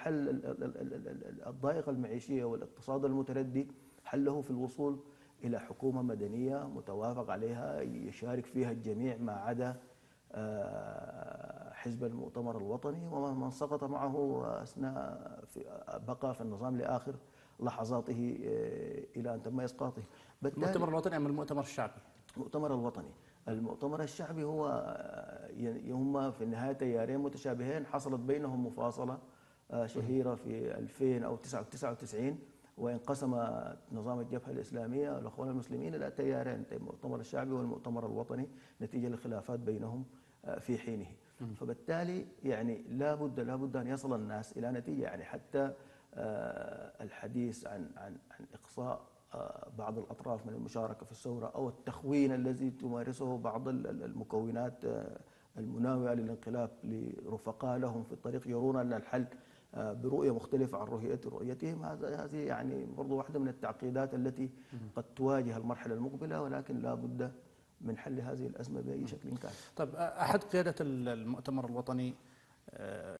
حل ال- ال- ال- ال- ال- الضائقة المعيشية والاقتصاد المتردي حله في الوصول إلى حكومة مدنية متوافق عليها يشارك فيها الجميع ما عدا آه، حزب المؤتمر الوطني ومن سقط معه أثناء بقى في النظام لآخر لحظاته آه، إلى أن تم إسقاطه. المؤتمر الوطني أم المؤتمر الشعبي؟ المؤتمر الوطني. المؤتمر الشعبي هو آه، ي- هم في النهاية تيارين متشابهين حصلت بينهم مفاصلة شهيرة في 2000 أو 99 وانقسم نظام الجبهة الإسلامية والأخوان المسلمين إلى تيارين المؤتمر الشعبي والمؤتمر الوطني نتيجة لخلافات بينهم آه، في حينه. فبالتالي يعني لا بد لا بد أن يصل الناس إلى نتيجة يعني حتى آه، الحديث عن عن عن إقصاء آه، بعض الأطراف من المشاركة في الثورة أو التخوين الذي تمارسه بعض ال- ال- المكونات المناوئة للانقلاب لرفقاء لهم في الطريق يرون أن الحل برؤية مختلفة عن رؤية رؤيتهم. هذا هذه يعني برضو واحدة من التعقيدات التي قد تواجه المرحلة المقبلة ولكن لا بد من حل هذه الأزمة بأي شكل كان. طب أحد قيادة المؤتمر الوطني آه،